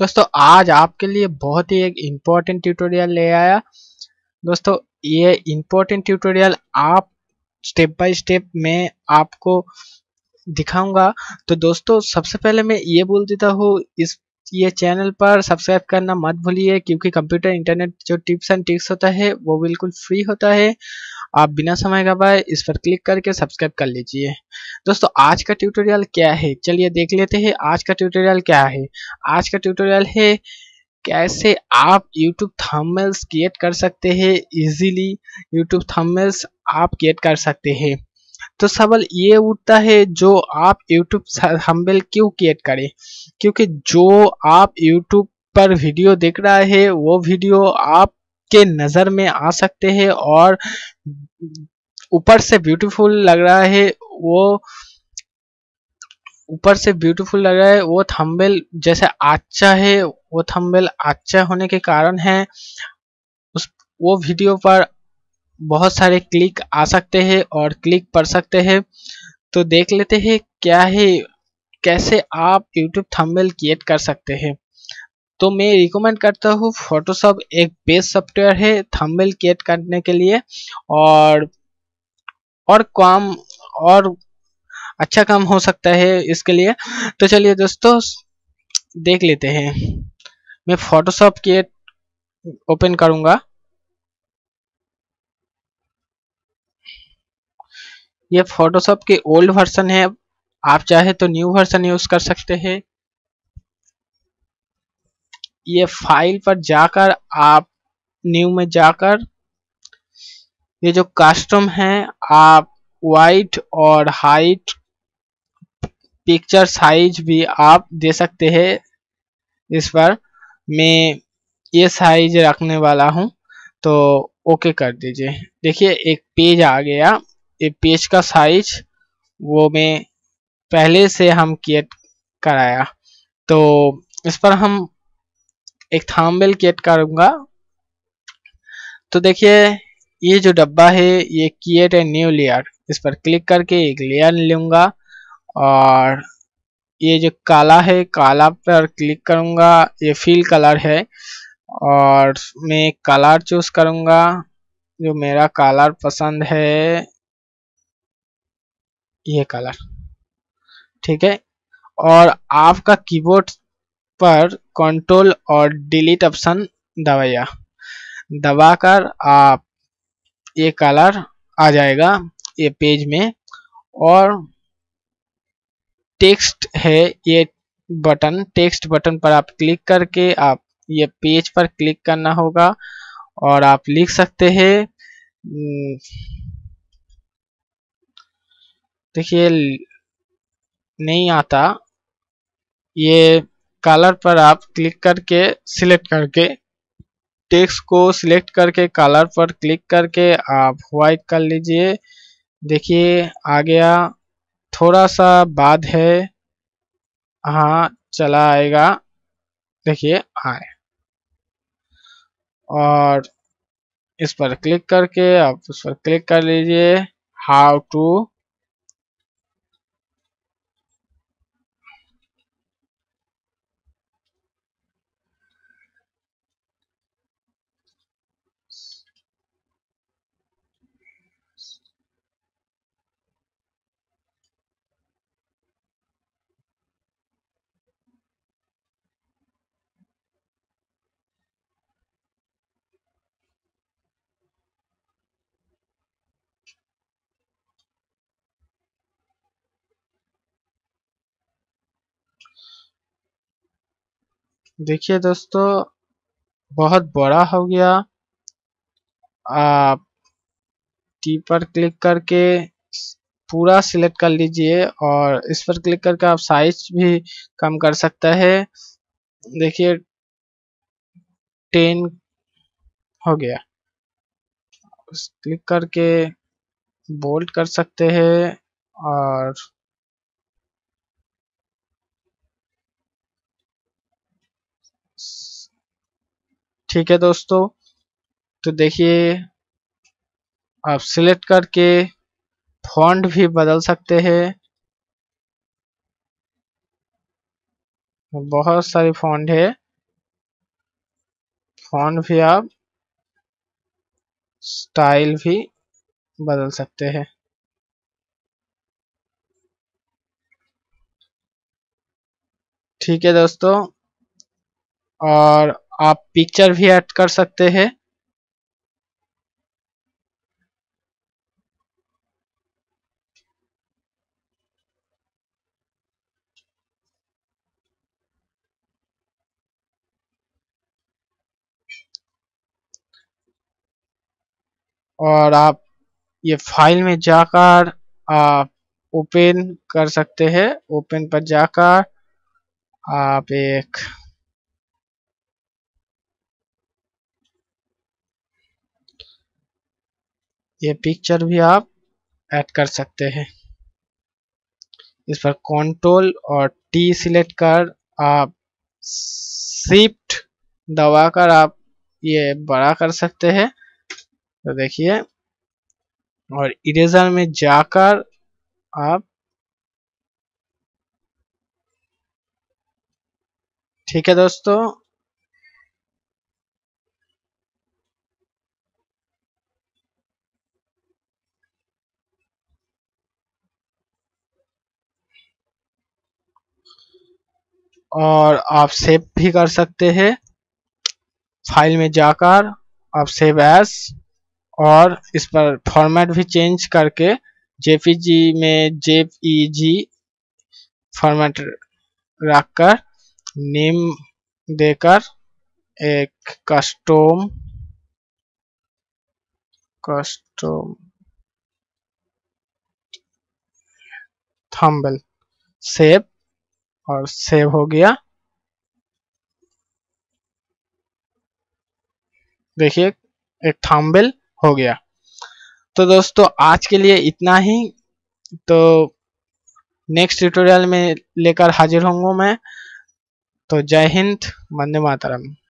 दोस्तों, आज आपके लिए बहुत ही एक इम्पोर्टेंट ट्यूटोरियल ले आया। दोस्तों, ये इम्पोर्टेंट ट्यूटोरियल आप स्टेप बाय स्टेप में आपको दिखाऊँगा। तो दोस्तों, सबसे पहले मैं ये बोल देता हूँ, इस ये चैनल पर सब्सक्राइब करना मत भूलिए, क्योंकि कंप्यूटर इंटरनेट जो टिप्स एंड टिक्स होता है, वो बिल्कुल फ्री होता है। आप बिना समय गवाए इस पर क्लिक करके सब्सक्राइब कर लीजिए। दोस्तों, आज का ट्यूटोरियल क्या है? चलिए देख लेते हैं, आज का ट्यूटोरियल क्या है? आज का ट्यूटोरियल है कैसे आप YouTube थंबनेल्स क्रिएट कर सकते हैं इजीली YouTube थंबनेल्स आप क्रिएट कर सकते हैं। तो सवाल ये उठता है, जो आप YouTube थंबनेल क्यों क्रिएट करें? क्योंकि जो आप YouTube पर वीडियो देख रहा है, वो वीडियो आपके नज़र में आ सकते हैं और ऊपर से ब्यूटीफुल लग रहा है, वो ऊपर से ब्यूटीफुल लग रहा है, वो थंबनेल जैसे अच्छा है, वो थंबनेल अच्छा होने के कारण है, उस, वो वीडियो पर बहुत सारे क्लिक आ सकते हैं और क्लिक पढ़ सकते हैं। तो देख लेते हैं क्या है, कैसे आप YouTube थंबनेल क्रिएट कर सकते हैं। तो मैं रिकमेंड करता हूँ फोटोशॉप एक बेस्ट सॉफ्टवेयर है थंबनेल क्रिएट करने के लिए और और काम, और अच्छा काम हो सकता है इसके लिए। तो चलिए दोस्तों, देख लेते हैं। मैं फोटोशॉप क्रिएट ओपन करूँगा। ये फोटोशॉप के ओल्ड वर्सन है। आप चाहे तो न्यू वर्जन यूज़ कर सकते हैं। ये फ़ाइल पर जाकर आप न्यू में जाकर ये जो कस्टम है, आप वाइट और हाइट पिक्चर साइज़ भी आप दे सकते हैं। इस पर मैं ये साइज़ रखने वाला हूँ तो ओके कर दीजिए। देखिए, एक पेज आ गया। पेज का साइज़ वो मैं पहले से हम क्रिएट कराया। तो इस पर हम एक थामबेल क्रिएट करूँगा। तो देखिए, ये जो डब्बा है, ये क्रिएट ए न्यू लेयर इस पर क्लिक करके एक लेयर लूँगा और ये जो काला है, काला पर क्लिक करूँगा। ये फील कलर है और मैं कलर चूज़ करूँगा। जो मेरा कलर पसंद है ये कलर ठीक है? और आपका कीबोर्ड पर कंट्रोल और डिलीट ऑप्शन दबाइया दबाकर आप ये कलर आ जाएगा ये पेज में और टेक्स्ट है ये बटन टेक्स्ट बटन पर आप क्लिक करके आप ये पेज पर क्लिक करना होगा और आप लिख सकते हैं देखिए, नहीं आता। ये कलर पर आप क्लिक करके सिलेक्ट करके टेक्स्ट को सिलेक्ट करके कलर पर क्लिक करके आप व्हाइट कर लीजिए। देखिए, आ गया। थोड़ा सा बाद है। हाँ चला आएगा। देखिए, आए। और इस पर क्लिक करके आप उस पर क्लिक कर लीजिए। हाउ टू देखिए दोस्तों, बहुत बड़ा हो गया। आप टी पर क्लिक करके पूरा सिलेक्ट कर लीजिए और इस पर क्लिक करके आप साइज़ भी कम कर सकता है। देखिए टेन हो गया। क्लिक करके बोल्ड कर सकते हैं और ठीक है दोस्तों तो देखिए, आप सिलेक्ट करके फॉन्ट भी बदल सकते हैं। बहुत सारी फॉन्ट है। फॉन्ट भी आप स्टाइल भी बदल सकते हैं। ठीक है दोस्तों और आप पिक्चर भी ऐड कर सकते हैं। और आप ये फ़ाइल में जाकर आप ओपन कर सकते हैं। ओपन पर जाकर आप एक ये पिक्चर भी आप ऐड कर सकते हैं। इस पर कंट्रोल और टी सिलेक्ट कर आप शिफ्ट दबाकर आप ये बड़ा कर सकते हैं। तो देखिए, और इरेजर में जाकर आप ठीक है दोस्तों और आप सेव भी कर सकते हैं। फ़ाइल में जाकर आप सेव एस और इस पर फॉर्मेट भी चेंज करके जेपीजी में जेपीजी फॉर्मेट रखकर नेम देकर एक कस्टम कस्टम थंबल सेव और सेव हो गया। देखिए, एक थंबल हो गया। तो दोस्तों, आज के लिए इतना ही। तो नेक्स्ट ट्यूटोरियल में लेकर हाजिर होंगे मैं। तो जय हिंद, वंदे मातरम।